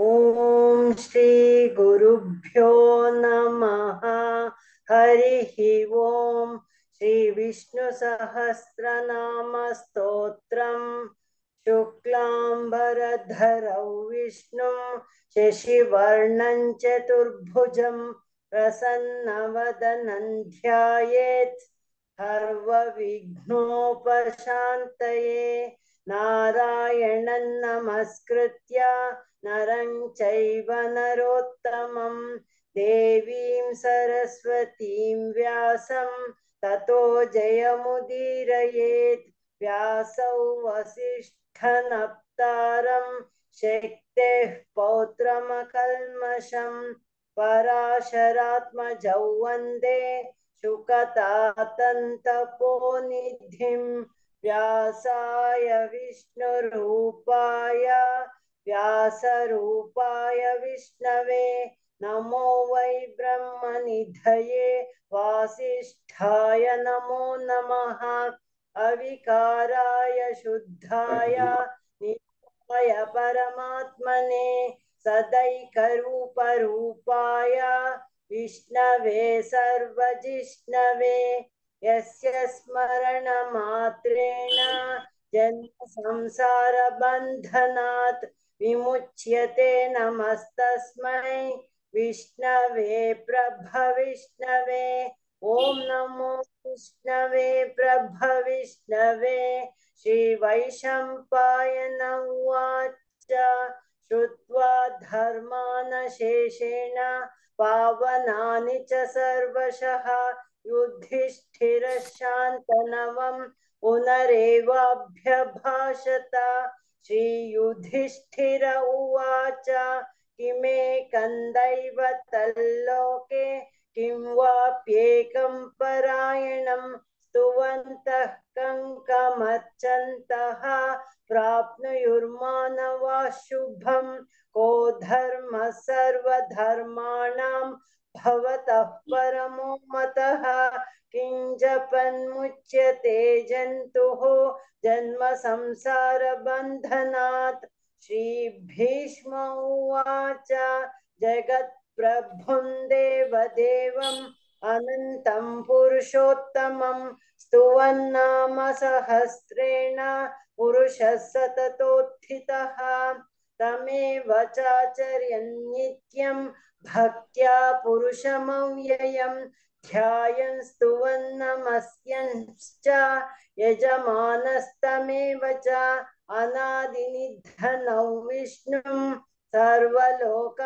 ॐ श्रीगुरुभ्यो नमः। हरिः ॐ श्रीविष्णुसहस्रनामस्तोत्रम् शुक्लाम्बरधरौ विष्णुं। शशिवर्णं चतुर्भुजं। प्रसन्नवदनं ध्यायेत् सर्वविघ्नोपशान्तये। नारायणं नमस्कृत्य। नरं चैव नरोत्तमं। देवीं सरस्वतीं व्यासं। ततो जयमुदीरयेत्। व्यासौ वसिष्ठनप्तारं। शक्तेः पौत्रमकल्मषं। पराशरात्मजौ वंदे शुकतातन्तपोनिधिं। व्यासाय विष्णुरूपाय व्यासरूपाय विष्णवे, नमो वै ब्रह्मनिधये, वासिष्ठाय नमो नमः। अविकाराय शुद्धाय नित्याय परमात्मने, सदैकरूपरूपाय, विष्णवे सर्वजिष्णवे। यस्य स्मरणमात्रेण जन्मसंसारबन्धनात् विमुच्यते नमस्तस्मै विष्णवे, प्रभविष्णवे, ॐ नमो विष्णवे, प्रभविष्णवे। श्रीवैशम्पायन उवाच श्रुत्वा धर्मानशेषेण पावनानि च सर्वशः। युधिष्ठिरशान्तनवं पुनरेवाभ्यभाषत। श्रीयुधिष्ठिर उवाच किमेकन्दैव तल्लोके किं वाप्येकं परायणं, स्तुवन्तः कङ्कमर्चन्तः प्राप्नुयुर्मानवा शुभं को धर्मः सर्वधर्माणां, भवतः परमो मतः। किं जपन्मुच्यते जन्तुः? जन्म संसारबन्धनात् श्रीभीष्म उवाच जगत्प्रभुं देवदेवम्, अनन्तं पुरुषोत्तमं स्तुवन्नाम सहस्रेण पुरुषः सततोत्थितः। तमेव चाचर्यन् नित्यं, भक्त्या पुरुषमव्ययं ध्यायन् स्तुवन्नमस्यंश्च यजमानस्तमेव च अनादिनिधनौ विष्णुं सर्वलोकमहेश्वरं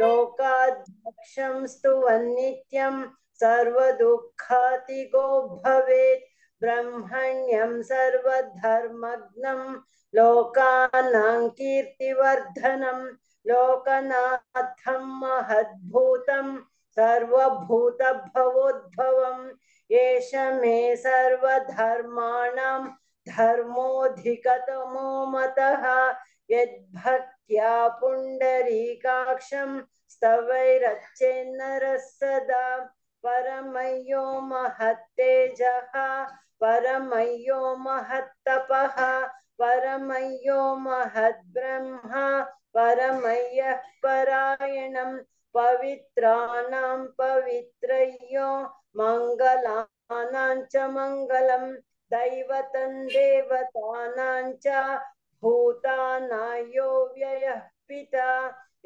लोकाध्यक्षं स्तुवन्नित्यं सर्वदुःखातिगो भवेत् ब्रह्मण्यं सर्वधर्मग्नं लोकानां कीर्तिवर्धनं लोकनाथं महद्भूतं सर्वभूतभवोद्भवम्। एष मे सर्वधर्माणां धर्मोऽधिकतमो मतः यद्भक्त्या पुण्डरीकाक्षं स्तवैरच्चेन्नरः सदा। परमय्यो महत्तेजः, परमय्यो महत्तपः, परमय्यो महद्ब्रह्मा, परमय्यः परायणं पवित्राणां पवित्रय्यो मङ्गलानां च मङ्गलं दैवतं, देवतानां च भूतानायो व्ययः पिता।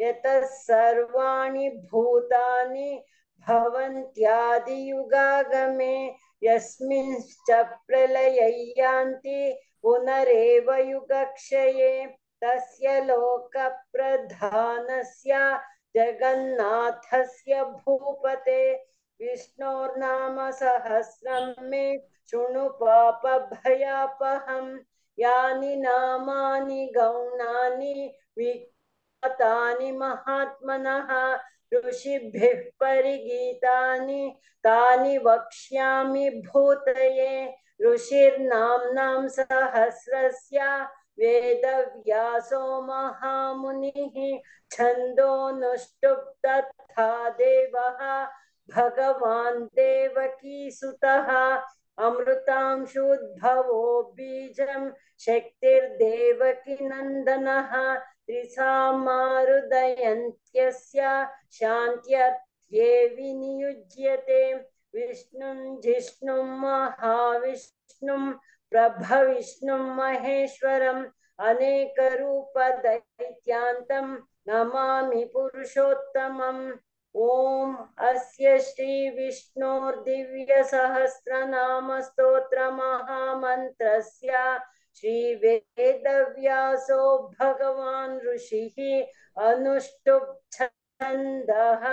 यतः सर्वाणि भूतानि भवन्त्यादियुगागमे यस्मिंश्च प्रलयय्यान्ति पुनरेव युगक्षये। तस्य लोकप्रधानस्य जगन्नाथस्य भूपते विष्णोर्नाम सहस्रं मे शृणु पापभयापहं। यानि नामानि गौणानि विख्यातानि महात्मनः, ऋषिभिः परिगीतानि, तानि वक्ष्यामि भूतये। ऋषिर्नाम्नां सहस्रस्य वेदव्यासो महामुनिः छन्दोनुष्टुप् तथा देवः, भगवान् देवकीसुतः अमृतांशुद्भवो बीजं शक्तिर्देवकी नन्दनः, त्रिसामारुदयन्त्यस्य शान्त्यर्थे विनियुज्यते। विष्णुं जिष्णुं महाविष्णुं प्रभविष्णुं महेश्वरम् अनेकरूपदैत्यान्तं नमामि पुरुषोत्तमम्। ॐ अस्य श्रीविष्णोर्दिव्यसहस्रनामस्तोत्रमहामन्त्रस्य श्रीवेदव्यासो भगवान् ऋषिः अनुष्टुप् छन्दः।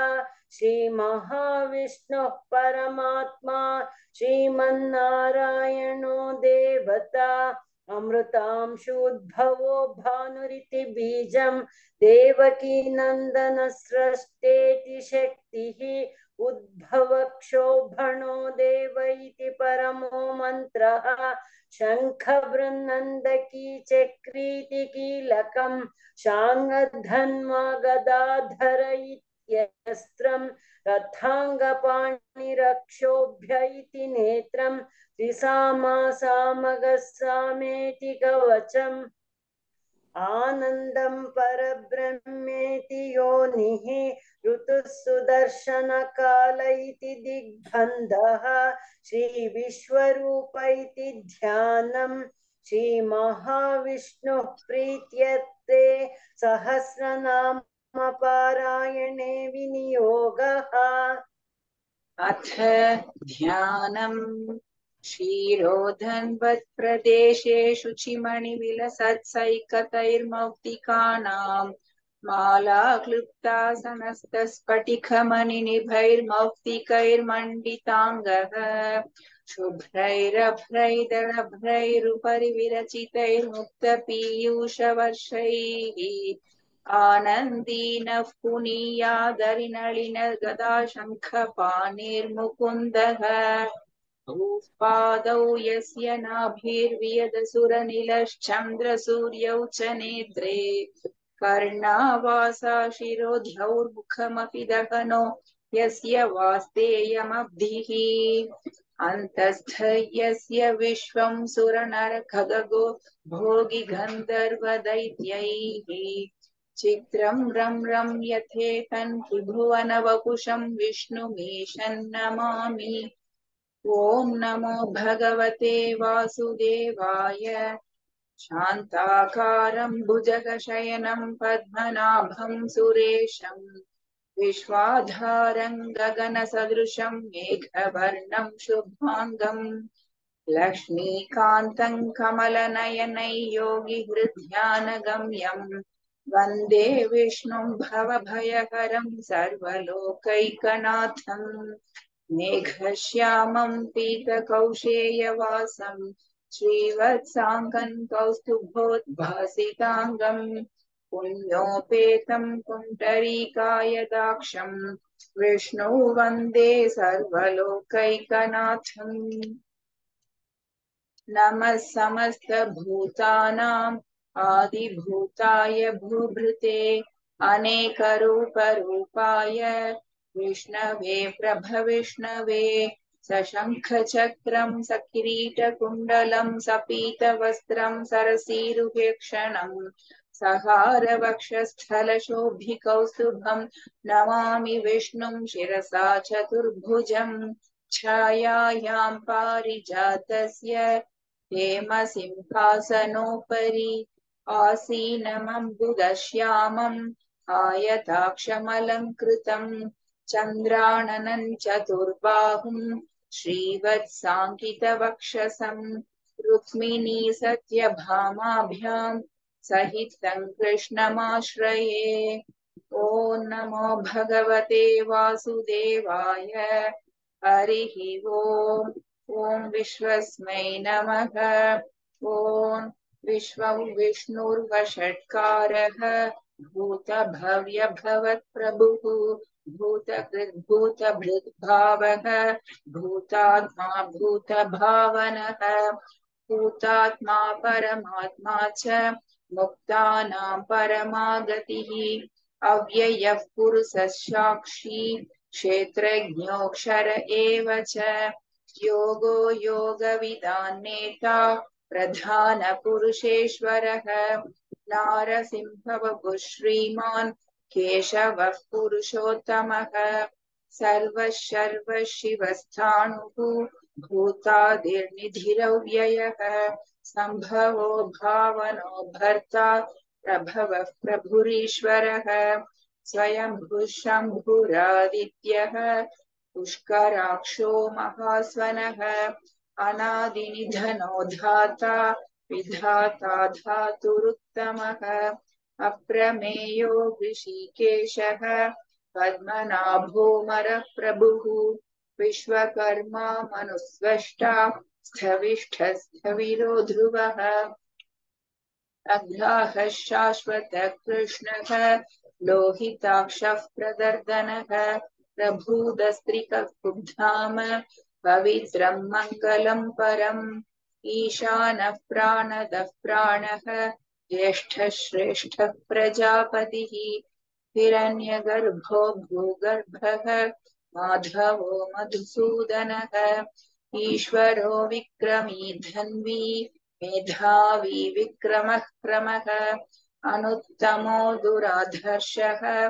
श्रीमहाविष्णुः परमात्मा श्रीमन्नारायणो देवता, अमृतांशोद्भवो भानुरिति बीजं देवकी नन्दनस्रष्टेति शक्तिः, उद्भवक्षोभणो देव इति परमो मन्त्रः शङ्खबृन्नन्दकी चक्रीति कीलकं शाङ्गधन्वा गदाधर इत्यस्त्रं रथाङ्गपाणिरक्षोभ्य इति नेत्रं त्रिसामासामगस्सामेति कवचम् आनन्दं परब्रह्मेति योनिः ऋतुः सुदर्शनकाल इति दिग्बन्धः श्रीविश्वरूप इति ध्यानं श्रीमहाविष्णुः प्रीत्यर्थे सहस्रनामपारायणे विनियोगः। अथ ध्यानम्। क्षीरोधन्वत्प्रदेशेषु चिमणिविलसत्सैकतैर्मौक्तिकानाम्। माला क्लुप्तासनस्तस्फटिकमणिनिभैर्मौक्तिकैर्मण्डिताङ्गः शुभ्रैरभ्रैदलभ्रैरुपरि विरचितैर्मुक्तपीयूषवर्षैः आनन्दीनः पुनीयादरिनलिन गदाशङ्खपाणिर्मुकुन्दः पादौ यस्य नाभिर्वियदसुरनिलश्चन्द्रसूर्यौ च नेत्रे कर्णावासा शिरोध्यौर्मुखमपि दहनो यस्य वास्तेयमब्धिः अन्तस्थ यस्य विश्वं सुरनरखगो चित्रं रं रं यथेतन् त्रिभुवनवपुषं विष्णुमीशन् नमामि। ॐ नमो भगवते वासुदेवाय। शान्ताकारं भुजगशयनं पद्मनाभं सुरेशं विश्वाधारं गगनसदृशं मेघवर्णं शुभाङ्गं लक्ष्मीकान्तं कमलनयनै योगिहृद्यानगम्यं वंदे विष्णुं भवभयहरं सर्वलोकैकनाथम् मेघश्यामं पीतकौशेयवासं श्रीवत्साङ्गन् कौस्तुभोद्भासिताङ्गम् पुण्योपेतं पुण्डरीकायदाक्षं विष्णु वंदे सर्वलोकैकनाथम्। नमः समस्तभूतानाम् आदिभूताय भूभृते अनेकरूपरूपाय। विष्णवे, प्रभविष्णवे, सशङ्खचक्रं, सकिरीटकुण्डलं, सपीतवस्त्रं सरसीरुहेक्षणम् सहारवक्षस्थलशोभिकौस्तुभं, नमामि विष्णुं शिरसा चतुर्भुजम् छायायां पारिजातस्य हेमसिंहासनोपरि। आसीनमम्बुदश्यामम् आयताक्षमलङ्कृतम् चन्द्राणनं चतुर्बाहुं श्रीवत्साङ्कितवक्षसं रुक्मिणी सत्यभामाभ्यां सहितं कृष्णमाश्रये। ॐ नमो भगवते वासुदेवाय। हरिः ॐ ॐ विश्वस्मै नमः। ॐ विश्वं विष्णुर्वषट्कारः भूतभव्यभवत्प्रभुः भूतकृद्भूतभृद्भावः भूतात्मा भूतभावनः। भूतात्मा परमात्मा च मुक्तानां परमागतिः। अव्ययः पुरुषः साक्षी क्षेत्रज्ञोऽक्षर एव च। योगो योगविदान्नेता प्रधानपुरुषेश्वरः नारसिंहवपुः श्रीमान् केशवः पुरुषोत्तमः सर्वः शर्वः शिवस्थाणुः भूतादिर्निधिरव्ययः सम्भवो भावनो भर्ता प्रभवः प्रभुरीश्वरः स्वयंभुः शम्भुरादित्यः पुष्कराक्षो महास्वनः अनादिनिधनो धाता विधाता धातुरुत्तमः। अप्रमेयो ऋषिकेशः। पद्मनाभोमरः प्रभुः। विश्वकर्मा मनुस्वष्टा स्थविष्ठस्थविरो ध्रुवः अग्राहः शाश्वतः कृष्णः। लोहिताक्षः प्रदर्दनः। प्रभूदस्त्रिकः कुब्धाम पवित्रं मङ्गलं परम्। ईशानः प्राणदः प्राणः ज्येष्ठः प्रजापतिः। हिरण्यगर्भो भूगर्भः, माधवो मधुसूदनः। ईश्वरो विक्रमी धन्वी, मेधावी विक्रमः क्रमः। अनुत्तमो दुराधर्षः,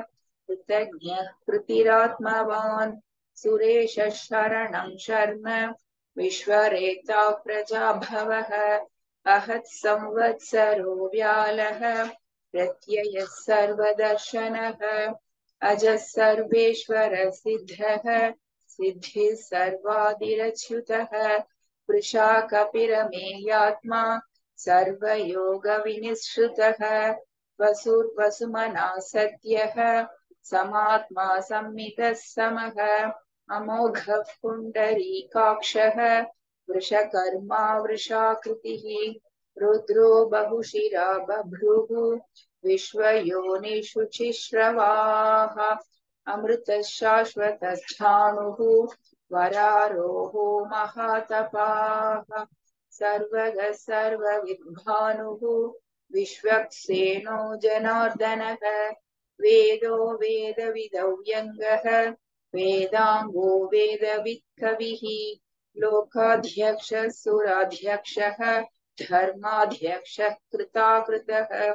कृतज्ञः कृतिरात्मवान्। सुरेशः शरणं शर्म। विश्वरेता प्रजाभवः। अहत् संवत्सरो व्यालः। प्रत्ययः सर्वदर्शनः। अजः सर्वेश्वरः सिद्धः। सर्वादिरच्युतः। वृषा कपिरमेयात्मा सर्वयोगविनिःश्रुतः वसुर्वसुमना सत्यः। समात्मा संमितः समः। अमोघः पुण्डरीकाक्षः वृषकर्मा वृषाकृतिः रुद्रो बहुशिरा बभ्रुः विश्वयोनिषु अमृतः शाश्वतस्थाणुः वरारोहो महातपाः सर्वगः सर्वविद्भानुः विश्वक्सेनो जनार्दनः वेदो वेदविदौ व्यङ्गः वेदाङ्गो वेदवित्कविः लोकाध्यक्षः सुराध्यक्षः धर्माध्यक्षः, कृताकृतः,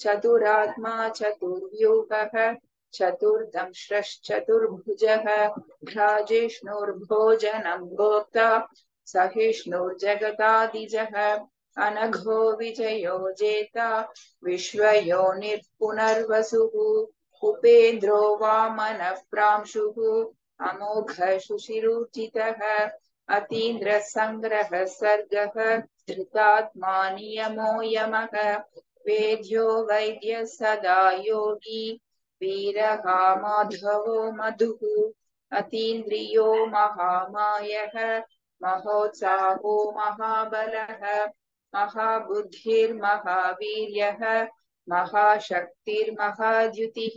चतुरात्मा चतुर्व्यूहः चतुर्दंश्रश्चतुर्भुजः भ्राजिष्णुर्भोजनं भोक्ता, सहिष्णुर्जगदादिजः, अनघो विजयो जेता, विश्वयोनिर्पुनर्वसुः। उपेन्द्रो वामनः प्रांशुः अमोघः शुशिरुचितः अतीन्द्रः सङ्ग्रहः सर्गः धृतात्मा नियमो यमः, वेद्यो वैद्यः सदा योगी वीरः माधवो मधुः, अतीन्द्रियो महामायः, महोत्साहो महाबलः, महाबुद्धिर्महावीर्यः महाशक्तिर्महाद्युतिः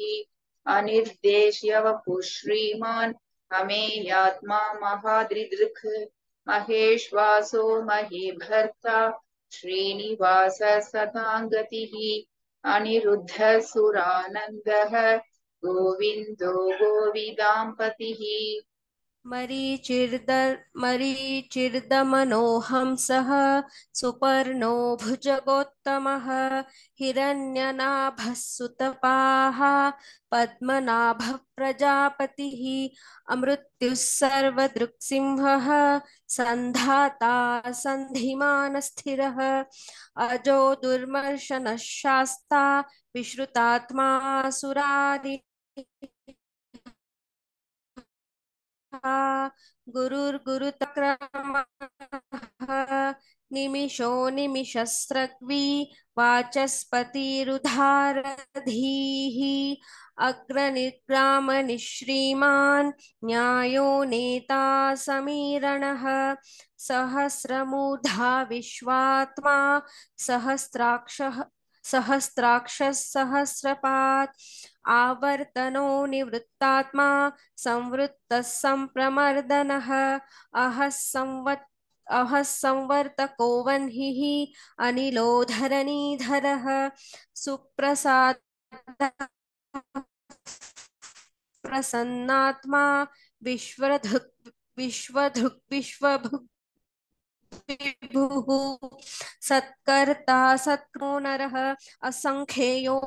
अनिर्देश्य वपुः श्रीमान् अमेयात्मा महादृदृक्। महेश्वासो महीभर्ता श्रीनिवास सताङ्गतिः अनिरुद्धः सुरानन्दः गोविन्दो गोविदाम्पतिः। मरीचिर्द मरीचिर्दमनोहंसः सुपर्णो भुजगोत्तमः हिरण्यनाभः पद्मनाभः प्रजापतिः अमृत्युः सर्वदृक्सिंहः सन्धाता सन्धिमानस्थिरः अजो दुर्मर्शनः शास्ता विश्रुतात्मा सुरादि गुरुर्गुरुतक्रमः निमिषो निमिषस्रग्वी वाचस्पतिरुधारधीः। अग्रनिग्रामनिःश्रीमान् न्यायो नेता समीरणः। सहस्रमूर्धा विश्वात्मा। सहस्राक्षः सहस्राक्षः सहस्रपात् आवर्तनो निवृत्तात्मा संवृत्तः सम्प्रमर्दनः अहः संवत्, अहः संवर्तको वह्निः अनिलो धरणीधरः। सुप्रसाद प्रसन्नात्मा विश्वधृक् विश्वधृक्, विश्वभुक् विभुः सत्कर्ता सत्को नरः असङ्ख्येयो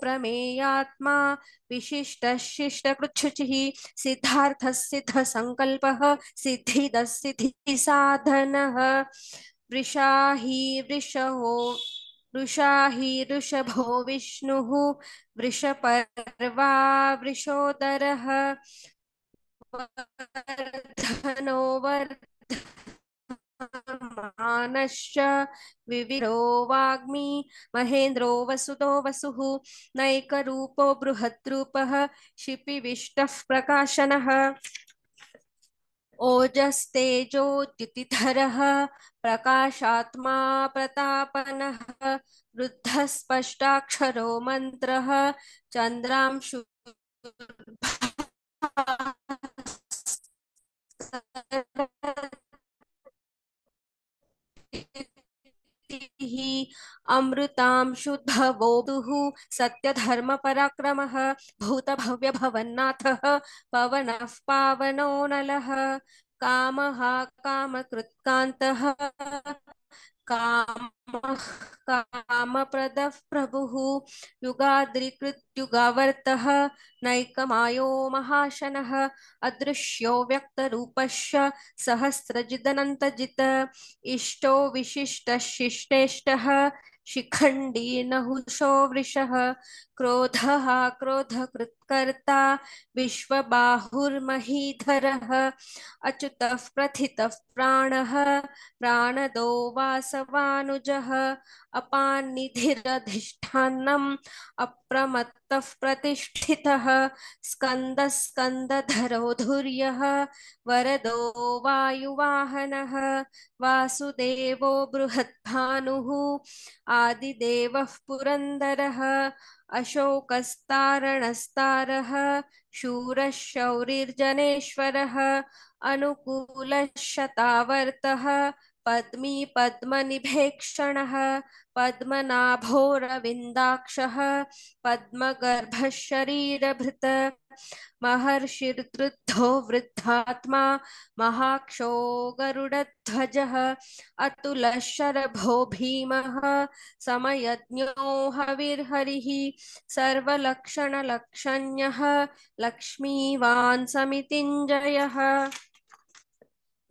प्रमेयात्मा विशिष्टशिष्टकृच्छुचिः सिद्धार्थः सिद्धसङ्कल्पः सिद्धिदः सिद्धिसाधनः वृषा हि वृषहो वृषा हि वृषभो विष्णुः वृषपर्वा वृषोदरः वर्धनो वर्धमानश्च विविरो वाग्मी। महेन्द्रो वसुतो वसुः, नैकरूपो बृहद्रूपः शिपिविष्टः प्रकाशनः। ओजस्तेजोद्युतिधरः प्रकाशात्मा प्रतापनः वृद्धः स्पष्टाक्षरो मन्त्रः चन्द्रांशु अमृतां शुद्धवोदुः सत्यधर्मपराक्रमः भूतभव्यभवन्नाथः पवन पावनो नल कामः कामकृत्कान्तः कामः कामप्रदः प्रभुः युगाद्रिकृत्युगावर्तः नैकमायो महाशनः अदृश्यो व्यक्तरूपश्च सहस्रजिदनन्तजित् इष्टो विशिष्टशिष्टेष्टः शिखण्डी नहुषो वृषः क्रोधः क्रोधकृत्कर्ता विश्वबाहुर्महीधरः, अच्युतः प्रथितः प्राणः, प्राणदो वासवानुजः अपान्निधिरधिष्ठानम् अप्रमत्तः प्रतिष्ठितः स्कन्दः स्कन्दधरो धुर्यः वरदो वायुवाहनः, वासुदेवो बृहद्भानुः, आदिदेवः पुरन्दरः अशोकस्तारणस्तारः शूरः शौरिर्जनेश्वरः अनुकूलः शतावर्तः पद्मी पद्मनिभेक्षणः, पद्मनाभोरविन्दाक्षः पद्मगर्भः शरीरभृत् महर्षिर्वृद्धो वृद्धात्मा महाक्षो गरुडध्वजः अतुलः शरभो भीमः समयज्ञो हविर्हरिः सर्वलक्षणलक्षण्यः, लक्ष्मीवान् समितिञ्जयः।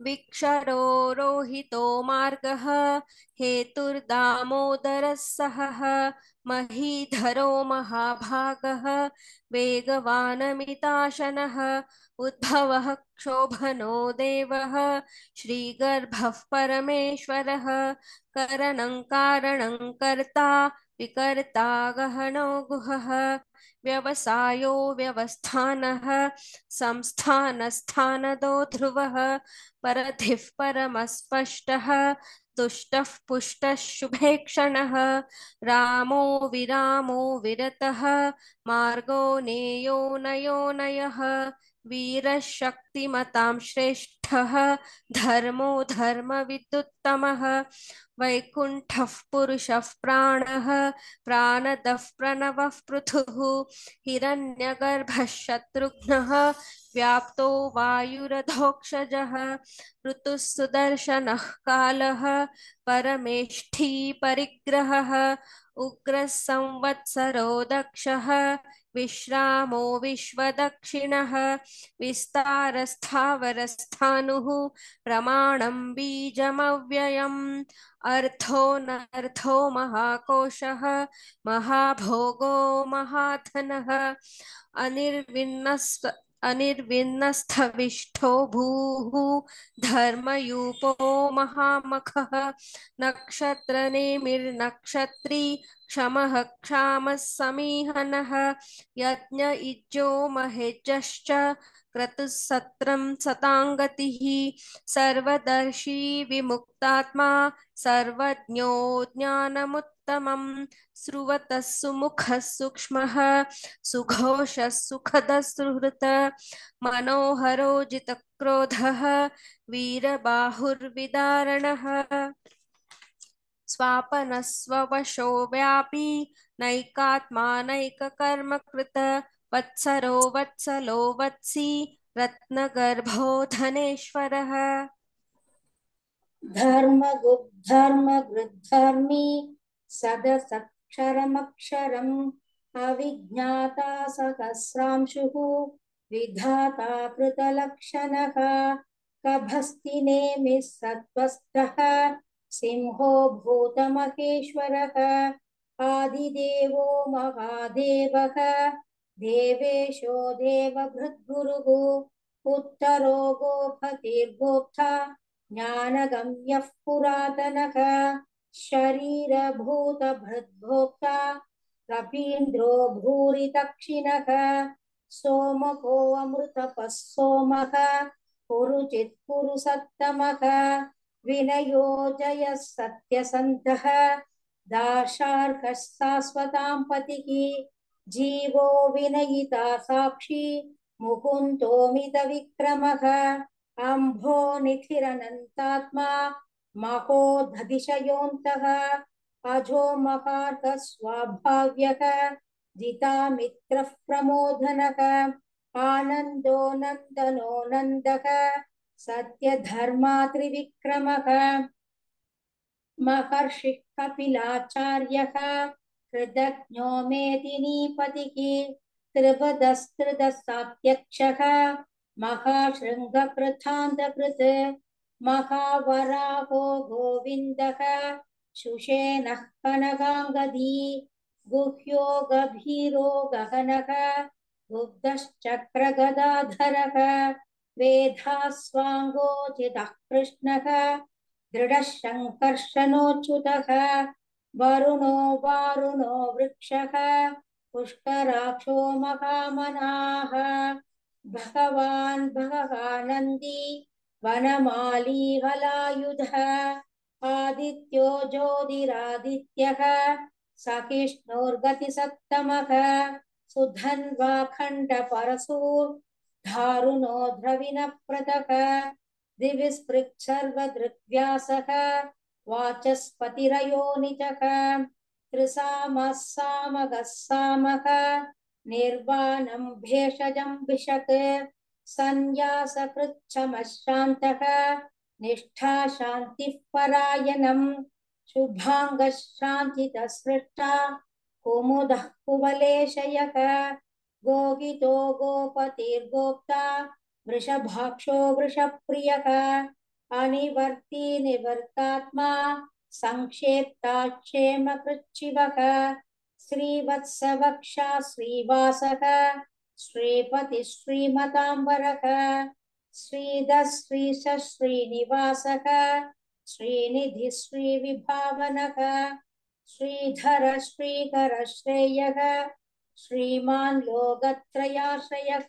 विक्षरो रोहितो मार्गः हेतुर्दामोदरः सहः महीधरो महाभागः, वेगवानमिताशनः, उद्भवः क्षोभनो देवः, श्रीगर्भः परमेश्वरः, करणं कारणं कर्ता विकर्ता गहनो गुहः, व्यवसायो व्यवस्थानः, संस्थानस्थानदो ध्रुवः, परधिः परमस्पष्टः तुष्टः पुष्टः शुभेक्षणः, रामो विरामो विरतः, मार्गो नेयो नयो नयः। वीरशक्तिमतां श्रेष्ठः, धर्मो धर्मविदुत्तमः, वैकुण्ठः पुरुषः प्राणः, प्राणदः प्रणवः पृथुः हिरण्यगर्भः शत्रुघ्नः व्याप्तो वायुरधोक्षजः, ऋतुः सुदर्शनः कालः, परमेष्ठी परिग्रहः उग्रः संवत्सरो दक्षः विश्रामो विश्वदक्षिणः प्रमाणं बीजमव्ययम्। अर्थोऽनर्थो महाकोशः महाभोगो महाथन। अनिर्विन्नस्व अनिर्विन्नस्थविष्ठो भूः धर्मयूपो महामखः। नक्षत्रनेमिर्नक्षत्री क्षमः क्षामः समीहनः। यज्ञ इज्जो महेजश्च क्रतुः सत्रं सताङ्गतिः। सर्वदर्शी विमुक्तात्मा, सर्वज्ञो ज्ञानमुत्तमम् स्रुवतः सुमुखः सूक्ष्मः, सुघोषः सुखदः सुहृत् मनोहरो जितक्रोधः वीरबाहुर्विदारणः स्वापनस्ववशो व्यापी, नैकात्मा नैककर्मकृत, वत्सरो वत्सलो वत्सी रत्नगर्भो धनेश्वरः धर्मगुद्धर्मगृद्धर्मी सदसक्षरमक्षरम् अविज्ञाता सहस्रांशुः, विधाता कृतलक्षणः, कभस्ति नेमिः सत्त्वस्थः सिंहो भूतमहेश्वरः, आदिदेवो महादेवः, देवेशो देवभृद्गुरुः, उत्तरो गोपतिर्गोप्ता ज्ञानगम्यः पुरातनः। शरीरभूतभृद्भोक्ता कपीन्द्रो भूरिदक्षिणः सोमको अमृतपः सोमः पुरुचित् पुरुसत्तमः विनयो जयः सत्यसन्धः दाशार्कः शाश्वतां जीवो विनयिता साक्षी मुकुन्दोमितविक्रमः अम्भो निथिरनन्तात्मा महोदधिशयोऽन्तः अजो महार्कः स्वाभाव्यः जितामित्रः प्रमोदनः आनन्दो नन्दनो नन्दः सत्यधर्मा त्रिविक्रमः महर्षिः कपिलाचार्यः कृतज्ञो मेदिनीपतिः त्रिपदस्त्रिदसात्यक्षः महाशृङ्गकृतान्तकृत् महावराहो गोविन्दः शुषेणः कनकाङ्गदी, गुह्यो गभीरो गहनः गुब्धश्चक्रगदाधरः वेधास्वाङ्गोचितः कृष्णः दृढः शङ्कर्षणोच्युतः वरुणो वारुणो वृक्षः, पुष्कराक्षो महामनाः, भगवान् भगवानन्दी वनमाली हलायुधः आदित्यो ज्योतिरादित्यः सहिष्णुर्गतिसत्तमः सुधन्वाखण्डपरशु धारुणो द्रविणप्रदः दिविस्पृक्सर्वदृग्व्यासः वाचस्पतिरयोनिजः त्रिसामः सामगः सामः निर्वाणं भेषजं विशत् सन्न्यासकृच्छमः शान्तः निष्ठा शान्तिः परायणम् शुभाङ्गः शान्तितसृष्टा कुमुदः कुवलेशयः गोगितो गोपतिर्गोप्ता वृषभाक्षो वृषप्रियः अनिवर्ती निवर्तात्मा संक्षेप्ताक्षेमकृच्छिवः श्रीवत्सवक्षा श्रीवासः श्रीपति श्रीमताम्बरः श्रीधः श्रीश श्रीनिवासः श्रीनिधि श्रीविभावनः श्रीधर श्रीकर श्रेयः श्रीमान् लोकत्रयाश्रयः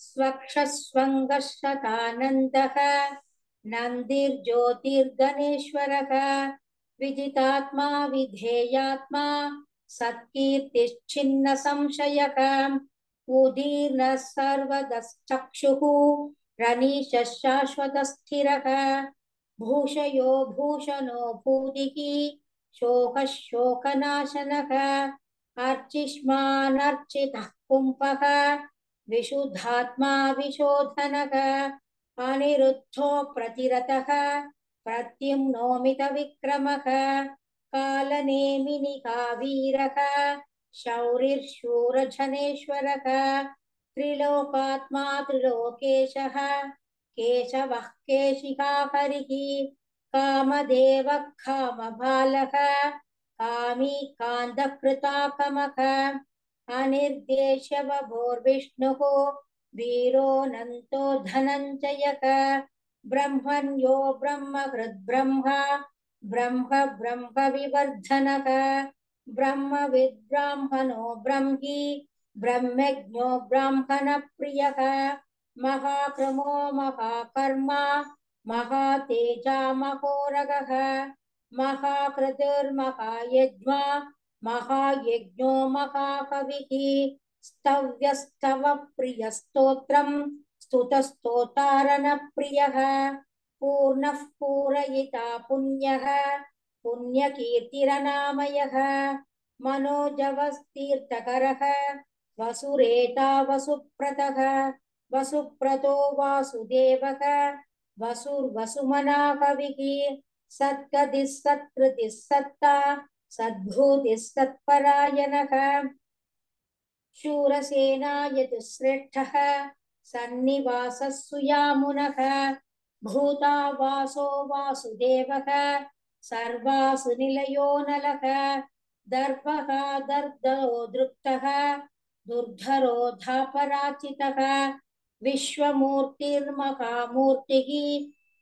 स्वक्षस्वङ्गशतानन्दः नन्दिर्ज्योतिर्गणेश्वरः विदितात्मा विधेयात्मा सत्कीर्तिश्चिन्न संशयः उदीर्णः सर्वदश्चक्षुः, रनीशः शाश्वतस्थिरः, भूषयो भूषणो भूतिः, शोकः शोकनाशनः, अर्चिष्मानर्चितः कुम्भः, विशुद्धात्मा विशोधनः, अनिरुद्धो प्रतिरतः प्रत्युम्नोमितविक्रमः कालनेमिनिकावीरः शौरिर्शूरजनेश्वरः त्रिलोकात्मा त्रिलोकेशः केशवः केशिका हरिः कामदेवः कामबालः कामी कान्दकृताकमः अनिर्देश्यवभोर्विष्णुः वीरोऽनन्तो धनञ्जयः ब्रह्मण्यो ब्रह्महृद्ब्रह्मा ब्रह्म ब्रह्मविवर्धनः ब्रह्मविद्ब्राह्मणो ब्रह्मी, ब्रह्मज्ञो ब्राह्मणप्रियः महाक्रमो महाकर्मा, महातेजा महोरगः, महाकृतिर्महायज्ञा, महायज्ञो महाकविः स्तव्यस्तवप्रियस्तोत्रम् स्तुतस्तोतारणप्रियः, पूर्णः पूरयिता पुण्यः पुण्यकीर्तिरनामयः, मनोजवस्तीर्थकरः वसुरेता वसुप्रतः वसुप्रतो वासुदेवः वसुर्वसुमना कविः सत्कतिः सत्कृतिः सत्ता सद्भूतिः सत्परायणः सन्निवासः सुयामुनः भूतावासो वासुदेवः सर्वासु निलयो नलः दर्भः दर्दरो दृप्तः, दुर्धरो धापराचितः विश्वमूर्तिर्महामूर्तिः,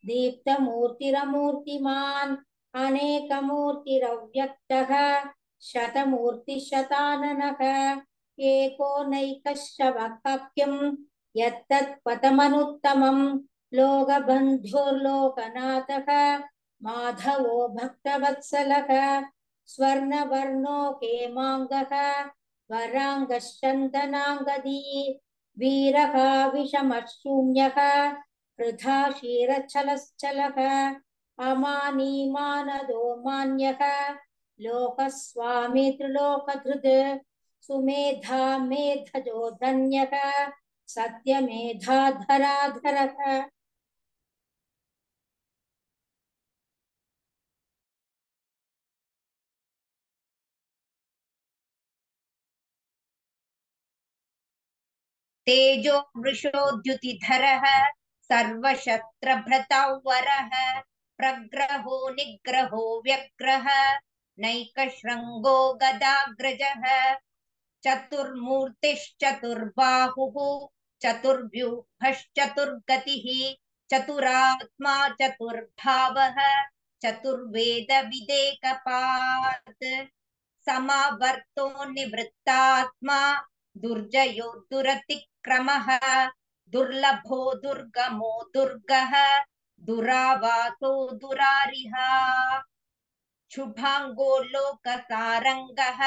दीप्तमूर्तिरमूर्तिमान्, अनेकमूर्तिरव्यक्तः, शतमूर्तिशताननः एको नैकशवकाख्यम् यत्तत्पथमनुत्तमम् लोकबन्धुर्लोकनाथः माधवो भक्तवत्सलः स्वर्णवर्णो हेमाङ्गः वराङ्गश्चन्दनाङ्गदी वीरः विषमशून्यः वृथा क्षीरच्छलश्चलः अमानीमानदो मान्यः, लोकस्वामी त्रिलोकधृत् सुमेधा मेधजो धन्यः सत्यमेधाधराधरः तेजो वृषोद्युतिधरः सर्वशस्त्रभृतावरः प्रग्रहो निग्रहो व्यग्रह व्यग्रः, नैकशृङ्गो गदाग्रजः, चतुर्मूर्तिश्चतुर्बाहुः, चतुर्व्यूहश्चतुर्गतिः, चतुरात्मा चतुर्भावः, चतुर्वेदविदेकपात्, समावर्तो निवृत्तात्मा, दुर्जयो दुरतिक्रमः दुर्लभो दुर्गमो दुर्गः दुरावासो दुरारिहा। शुभाङ्गो लोकसारङ्गः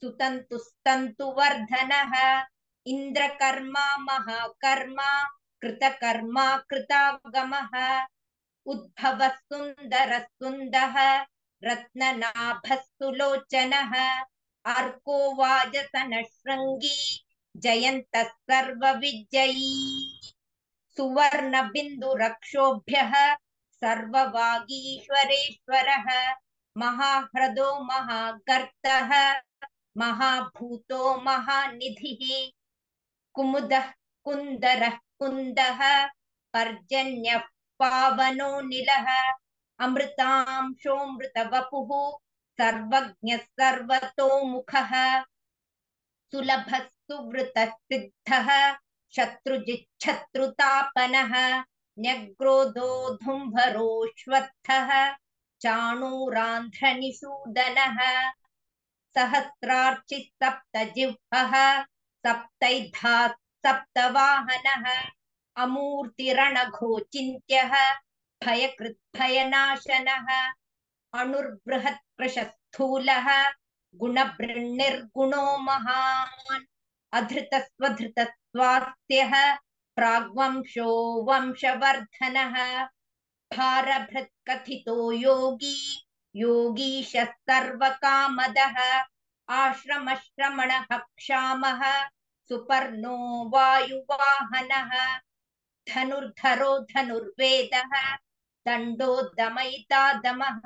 सुतन्तुस्तन्तुवर्धनः। इन्द्रकर्मा महाकर्मा कृतकर्मा कृतागमः। उद्भवः सुन्दरः सुन्दः रत्ननाभः सुलोचनः अर्को वाजसनशृङ्गी जयन्तः सर्वविजयी सुवर्णबिन्दुरक्षोभ्यः सर्ववागीश्वरेश्वरः, महाह्रदो महागर्तः, महाभूतो महानिधिः। कुमुदः कुन्दरः कुन्दः, पर्जन्यः पावनो निलः सर्वज्ञः सर्वतोमुखः। सुलभः सुवृतः सिद्धः शत्रुजिच्छत्रुतापनः न्यग्रोधो धुम्भरोऽश्वत्थः चाणूरान्ध्रनिषूदनः सहस्रार्चिः सप्तजिह्वः सप्तैधा सप्तवाहनः अमूर्तिरणघोचिन्त्यः भयकृद्भयनाशनः गुणबृण्णिर्गुणो महान् अधृतस्वधृतस्वास्थ्यः प्राग्वंशो वंशवर्धनः भारभृत्कथितो योगी योगीशः सर्वकामदः आश्रमश्रमणः क्षामः, सुपर्णो वायुवाहनः। धनुर्धरो धनुर्वेदः दण्डो दमयिता दमः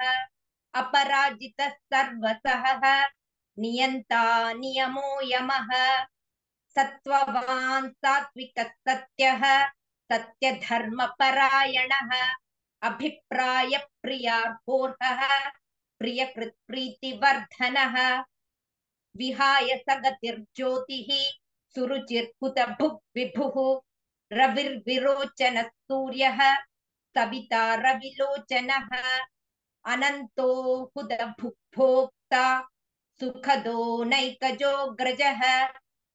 अपराजितः सर्वसः नियन्ता नियमो यमः। सत्त्ववान् सात्विकः सत्यः, सत्यधर्मपरायणः अभिप्रायप्रियार्होर्हः प्रियकृत्प्रीतिवर्धनः विहाय सगतिर्ज्योतिः सुरुचिर्हुतभुग् विभुः रविर्विरोचनः सूर्यः, सविता रविलोचनः। अनन्तो हुदभुक्भोक्ता सुखदो नैकजोऽग्रजः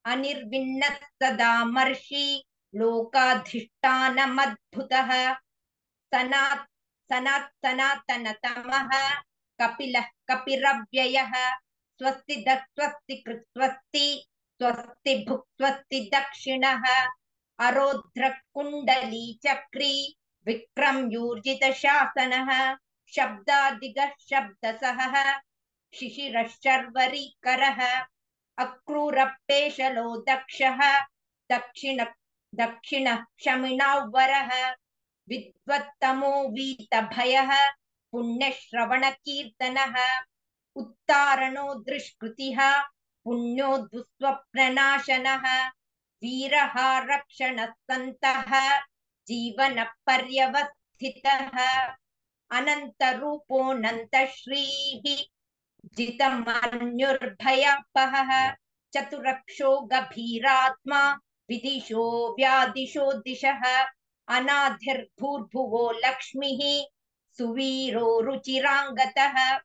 अनिर्विण्णः सदा मर्षि लोकाधिष्ठानमद्भुतः सनात् सनात् कपिलः कपिरव्ययः स्वस्ति दः स्वस्ति कृत् स्वस्ति स्वस्ति भुक् स्वस्ति दक्षिणः अरोध्रकुण्डली चक्री शब्दादिगः शब्दसहः शिशिरः शर्वरीकरः अक्रूरपेशलो दक्षः दक्षिण दक्षिणः शमिनावरः विद्वत्तमो वीतभयः पुण्यश्रवणकीर्तनः उत्तारणो दृष्कृतिः पुण्यो दुःस्वप्ननाशनः वीरः रक्षणः सन्तः जीवनपर्यवस्थितः। अनन्तरूपोऽनन्तश्रीः जितमन्युर्भयापहः चतुरक्षो गभीरात्मा, विदिशो व्यादिशो दिशः, अनाधिर्भूर्भुवो लक्ष्मीः, सुवीरो रुचिराङ्गतः,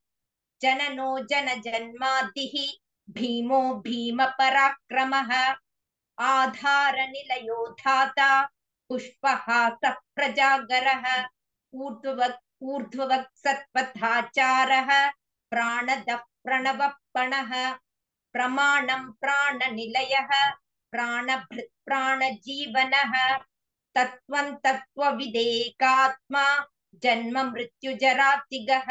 जननो जनजन्मादिः, भीमो भीमपराक्रमः, आधारनिलयो धाता पुष्पहासः प्रजागरः ऊर्ध्ववक् ऊर्ध्ववक्सत्पथाचारः प्राणदः प्रणवपणः प्रमाणं प्राणनिलयः प्राणभृत् प्राणजीवनः तत्त्वं तत्त्वविदेकात्मा जन्म मृत्युजरातिगः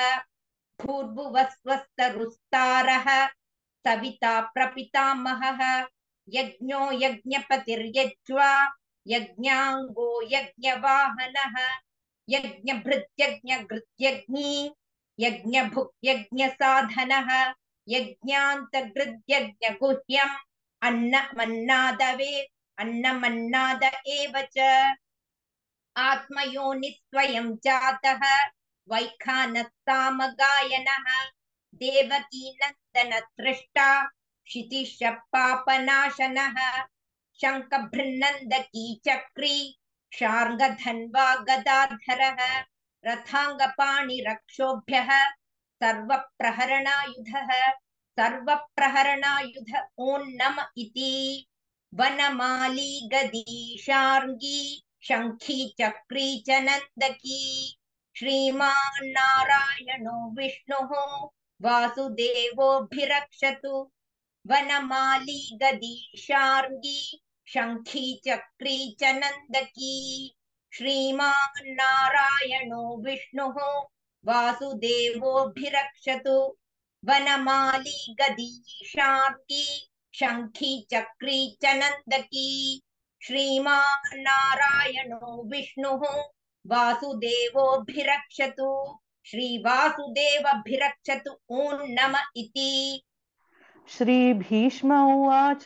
भूर्भुवस्वस्तरुस्तारः सविता प्रपितामहः यज्ञो यज्ञपतिर्यज्वा यज्ञाङ्गो यज्ञवाहनः यज्ञभृत्यज्ञघृत्यग्नी यज्ञभुक्यज्ञसाधनः यज्ञान्तगृद्यज्ञगुह्यम् अन्नमन्नादवे अन्नमन्नाद एव आत्मयोनिस्वयं जातः वैखानस्तामगायनः शङ्खभृन्नन्दकी चक्री शार्ङ्गधन्वा गदाधरः रथाङ्गपाणिरक्षोभ्यः, सर्वप्रहरणायुधः नम इति। वनमाली गदीशार्ङ्गी शङ्खी चक्री च नन्दकी। श्रीमान् नारायणो विष्णुः, वासुदेवोऽभिरक्षतु। वनमाली गदीशार्ङ्गी शङ्खी चक्री च नन्दकी श्रीमान् नारायणो विष्णुः वासुदेवोऽभिरक्षतु। वनमाली गदीशार्ङ्गी शङ्खी चक्री च नन्दकी श्रीमान् नारायणो विष्णुः वासुदेवोऽभिरक्षतु। श्रीवासुदेवभिरक्षतु ॐ नम इति। श्रीभीष्म उवाच।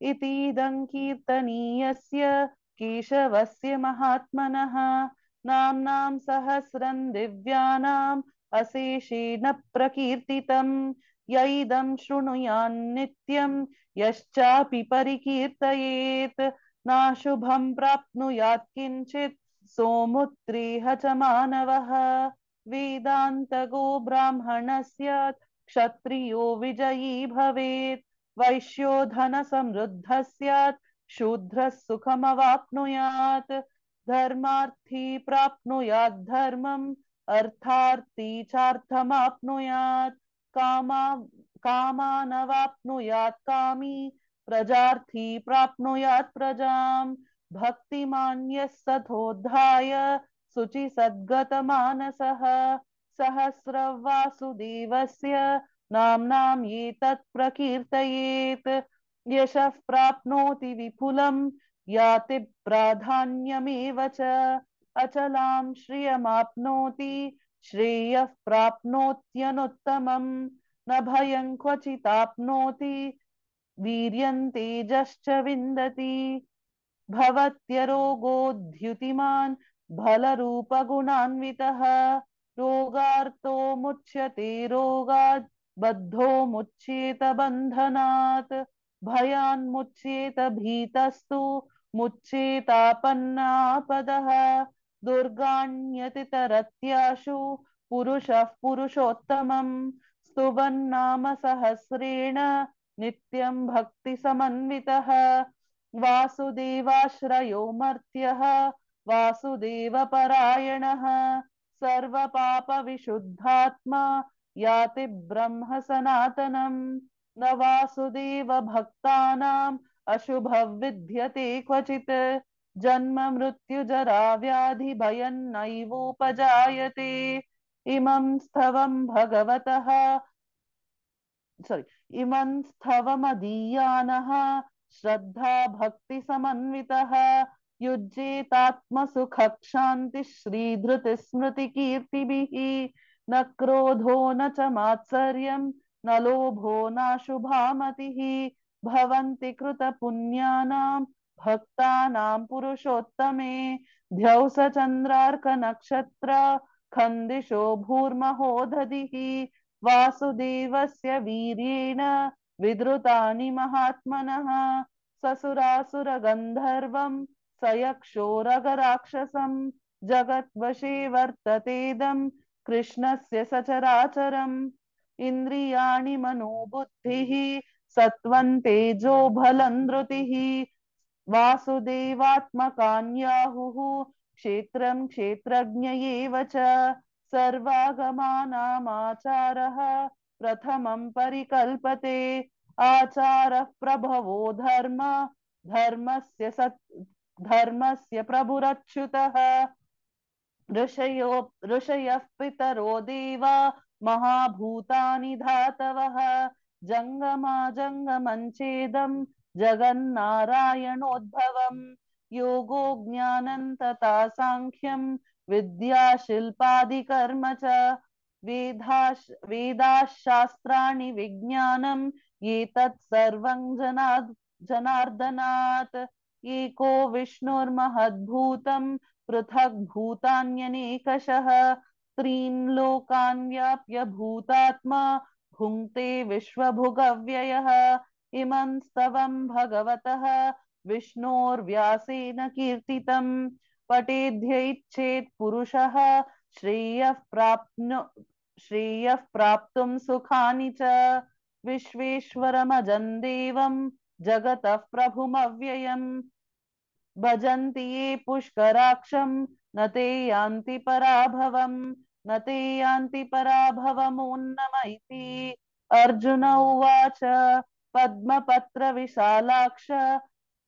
इतीदं कीर्तनीयस्य केशवस्य महात्मनः। नाम्नां सहस्रं दिव्यानाम् अशेषेण प्रकीर्तितं य इदं शृणुयान्नित्यं यश्चापि परिकीर्तयेत्। नाशुभं प्राप्नुयात् किञ्चित् सोमुत्रेह च मानवः। वेदान्तगो ब्राह्मणः क्षत्रियो विजयी भवेत्। वैश्यो धनसमृद्धः स्यात् शूद्रः सुखमवाप्नुयात् धर्मार्थी प्राप्नुयात् धर्मम्, अर्थार्थी चार्थमाप्नुयात्। कामा, कामानवाप्नुयात् कामी, प्रजार्थी प्राप्नुयात् प्रजाम्। भक्तिमान्यः सथोद्धाय शुचि सद्गतमानसः सहस्रवासुदेवस्य नाम्नाम् एतत् प्रकीर्तयेत्। यशः प्राप्नोति विपुलं याति प्राधान्यमेव च। अचलां श्रियमाप्नोति, श्रेयः प्राप्नोत्यनुत्तमम्। न भयं क्वचिदाप्नोति, वीर्यं तेजश्च विन्दति। भवत्यरोगोद्युतिमान् रोगार्तो मुच्यते रोगात् बद्धो मुच्येत बन्धनात् भयान्मुच्येत भीतस्तु, मुच्येतापन्नापदः, दुर्गाण्यतितरत्याशु, पुरुषः पुरुषोत्तमम् स्तुवन्नाम सहस्रेण नित्यं भक्तिसमन्वितः, वासुदेवाश्रयो मर्त्यः, वासुदेवपरायणः, सर्वपापविशुद्धात्मा याति ब्रह्म सनातनम्, न वासुदेव भक्तानाम्, अशुभं विद्यते क्वचित्। जन्म मृत्युजरा व्याधि भयन्नैवोपजायते इमं स्थवं भगवतः। सोरि इमं स्थवमदीयानः। श्रद्धा भक्तिसमन्वितः युज्येतात्मसुखक्षान्तिश्रीधृतिस्मृतिकीर्तिभिः न क्रोधो न च मात्सर्यं, न लोभो नाशुभामतिः भवन्ति कृतपुण्यानां भक्तानां पुरुषोत्तमे। ध्यौस चन्द्रार्कनक्षत्र खन्दिशो भूर्महोदधिः। वासुदेवस्य वीर्येण विद्रुतानि महात्मनः। ससुरासुरगन्धर्वं स यक्षोरगराक्षसं जगद्वशे वर्ततेदं कृष्णस्य सचराचरम् इन्द्रियाणि मनोबुद्धिः सत्त्वं तेजो बलं धृतिः वासुदेवात्मकान्याहुः क्षेत्रं क्षेत्रज्ञ एव च सर्वागमानामाचारः प्रथमं परिकल्पते आचारः प्रभवो धर्म, धर्मस्य सत्, धर्मस्य प्रभुरच्युतः। ऋषयो ऋषयः पितरो देवा महाभूतानि धातवः। जङ्गमा जङ्गमञ्चेदं जगन्नारायणोद्भवम् योगो ज्ञानं तथा साङ्ख्यं विद्याशिल्पादिकर्म च। वेदाश् वेदाशास्त्राणि विज्ञानम् एतत् सर्वं जनार् जनार्दनात्। एको विष्णुर्महद्भूतं पृथक् भूतान्यनेकशः त्रीन् लोकान् व्याप्य भूतात्मा भुङ्क्ते विश्वभुगव्ययः। इमं स्तवं भगवतः विष्णोर्व्यासेन कीर्तितं पठेद्य इच्छेत् पुरुषः श्रेयः प्राप्नु, श्रेयः प्राप्तुं सुखानि च। विश्वेश्वरमजं देवं जगतः प्रभुमव्ययम्। भजन्ति ये पुष्कराक्षं, न ते यान्ति पराभवम् न ते यान्ति पराभवमुन्नम इति अर्जुन उवाच, पद्मपत्रविशालाक्ष,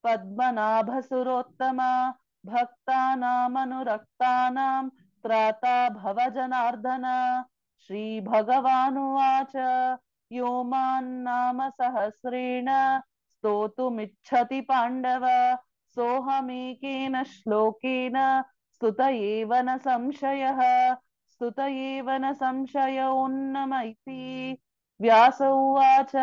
पद्मनाभसुरोत्तम, भक्तानामनुरक्तानां त्राता भवजनार्दन। श्रीभगवानुवाच, यो मान्नाम सहस्रेण स्तोतुमिच्छति पाण्डव। सोऽहमेकेन श्लोकेन, स्तुत एव न संशयः, स्तुत एव न संशयोन्नम इति व्यास उवाच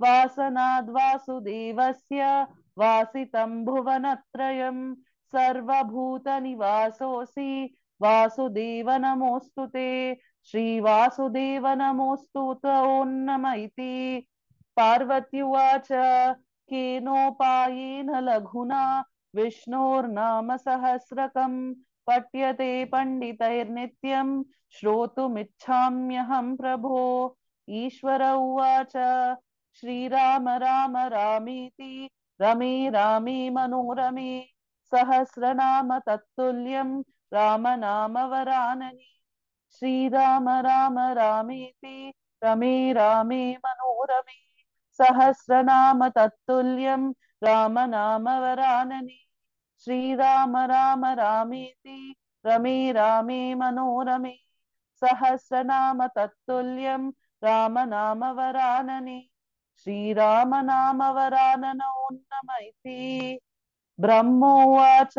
वासनाद्वासुदेवस्य वासितं भुवनत्रयं, सर्वभूतनिवासोऽसि, वासुदेव नमोऽस्तु ते, श्रीवासुदेव नमोऽस्तु ओन्नम इति पार्वत्युवाच केनोपायेन लघुना विष्णोर्नाम सहस्रकम् पठ्यते पण्डितैर्नित्यं श्रोतुमिच्छाम्यहं प्रभो। ईश्वर उवाच, श्रीराम राम रामीति, रमे रामे मनोरमे, सहस्रनाम तत्तुल्यं रामनाम वराननि श्रीराम राम रामेति, रमे रामे मनोरमे। सहस्रनाम तत्तुल्यं रामनाम वराननि श्रीराम राम रामेति, रमे रामे मनोरमे। सहस्रनाम नाम वराननोन्नम इति ब्रह्मोवाच,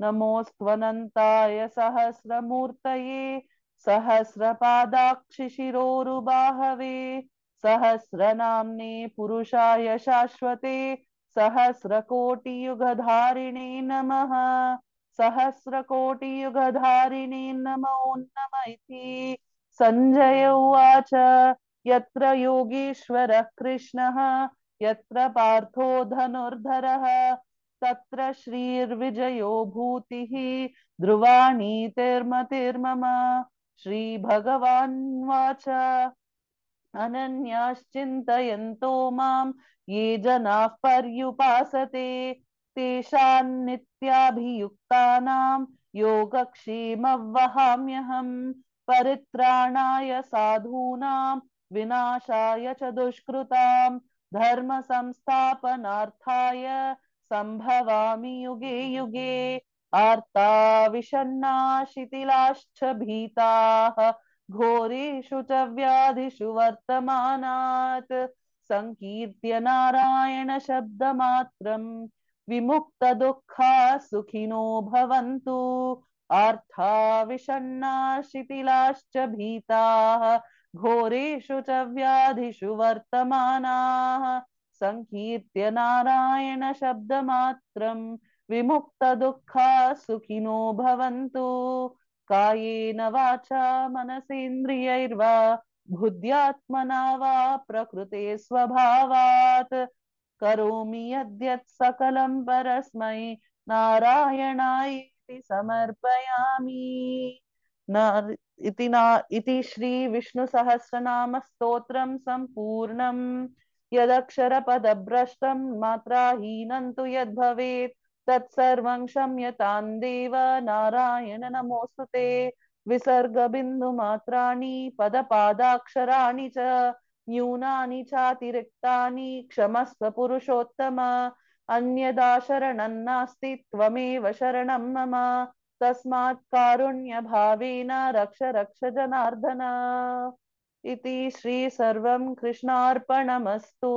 नमोऽस्त्वनन्ताय सहस्रमूर्तये। सहस्रपादाक्षिशिरोरुबाहवे। सहस्रनाम्ने पुरुषाय शाश्वते सहस्रकोटियुगधारिणे नमः। सहस्रकोटियुगधारिणे नमो नम इति सञ्जय उवाच। यत्र योगीश्वरः कृष्णः, यत्र पार्थो धनुर्धरः, तत्र श्रीर्विजयो भूतिः ध्रुवाणीतिर्मतिर्मम श्रीभगवान्वाच अनन्याश्चिन्तयन्तो माँ ये जनाः पर्युपासते। तेषान्नित्याभियुक्तानां योगक्षेमवहाम्यहम् परित्राणाय साधूनां विनाशाय च दुष्कृतां धर्म संस्थापनार्थाय सम्भवामि युगे युगे। आर्ता विषण्णा शिथिलाश्च भीताः। घोरेषु च व्याधिषु वर्तमानात्। सङ्कीर्त्य नारायण शब्दमात्रम्। विमुक्तदुःखा सुखिनो भवन्तु। आर्था विषण्णा शिथिलाश्च भीताः। घोरेषु च व्याधिषु वर्तमानाः। सङ्कीर्त्य नारायणशब्दमात्रम् विमुक्तदुःखा सुखिनो भवन्तु। कायेन वाचा मनसेन्द्रियैर्वा, बुद्ध्यात्मना वा प्रकृते स्वभावात्। करोमि यद्यत् सकलं परस्मै, नारायणायेति समर्पयामि। न इति न, इति श्रीविष्णुसहस्रनाम स्तोत्रं सम्पूर्णम्। यदक्षरपदभ्रष्टं मात्राहीनं तु यद्भवेत् तत्सर्वं क्षम्यतां देव नारायण नमोऽस्तु ते। विसर्गबिन्दुमात्राणि, पदपादाक्षराणि च, न्यूनानि चातिरिक्तानि, क्षमस्व पुरुषोत्तम। अन्यदा शरणं नास्ति, त्वमेव शरणं मम। तस्मात् कारुण्यभावेन रक्ष रक्ष जनार्दन। इति श्री सर्वं कृष्णार्पणमस्तु।